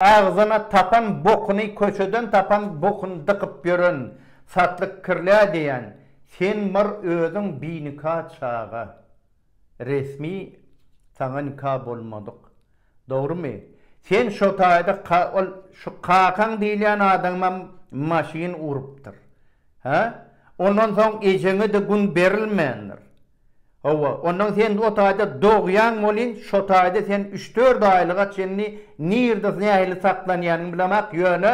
Agzyna tapan bokuny köçeden tapan bokuny dykyp ýören satlyk kirlä diýýän sen bir özüň binika çaga resmi saňa nika bolmadyk dogrymy sen şotaýda ol şu kakaň diýilýän adamam maşyn urupdyr hä ondan soň ejeňede gün berilmändir. Hawa, ondan sen o taýda dogýaň welin, şo taýda sen üç-dört aýlyga çenli nirde, nähili saklanýanyňy bilemak, ýöne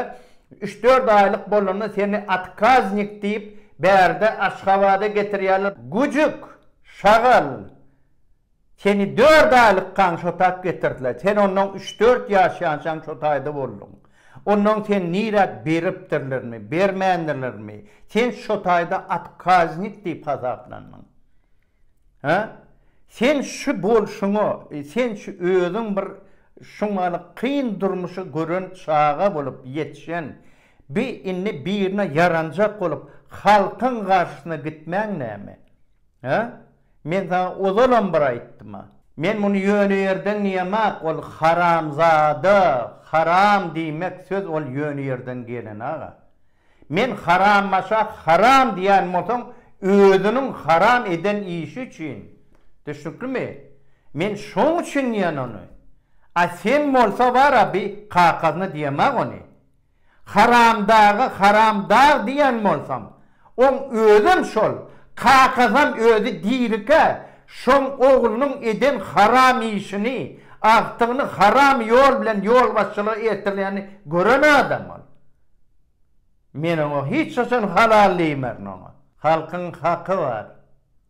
üç-dört aýlyk bolanda seni otkaznik diýip, bärde Aşgabada getirýärler. Güjük, şagal, seni dört aýlykkaň şo tap getirdiler. Sen ondan üç-dört ýaş ýaşaň şo taýda bolduň. Onnoň sen nirä beripdirlermi, bermändirlermi, sen şo taýda otkaznik diýip hasaplandyň. Hä? Sen şu bolşuňa, sen şu özüň bir şuňňaly kyn durmuşy gören çaga bolup ýetişen, bi indi birine ýaranjak bolup halkyň garşysyna gitmäň näme? Hä? Men saňa ozalam bir aýtdym-a. Men muny ýöne ýerden diýemok, ol haramzada, haram diýmek söz ol ýöne ýerden gelen aga. Men harambaşa haram diýen bolsaň özüniň haram eden işi üçin. Düşnüklimi? Men şoň üçin diýen ony. A sen bolsa bar-a bi kakasyna diýemok ony. Haramdaga haram dag diýen bolsaň, oň özem şol, kakasam özi dirikä şoň oglunyň eden haram işini, agtygyny haram ýol bilen ýolbaşçylyga ertirýänini gören adam ol. Men oňa hiç haçan halal diýmerin oňa. Halkyň haky bar.